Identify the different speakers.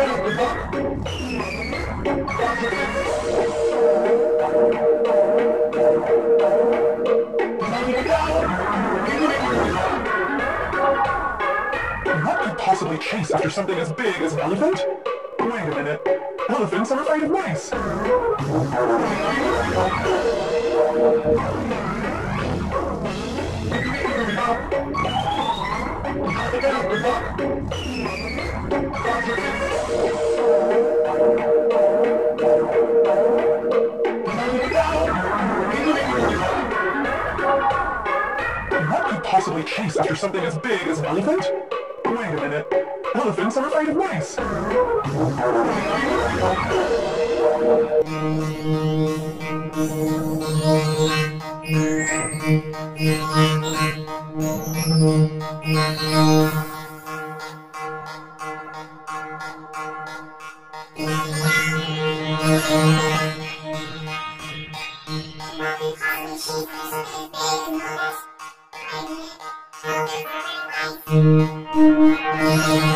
Speaker 1: What could possibly chase after something as big as an elephant? Wait a minute. Elephants are afraid of mice. Possibly chase after something as big as an elephant? Wait a minute. Elephants are afraid of mice.
Speaker 2: Mommy calls me sheep, so big, big, notice. Thank you.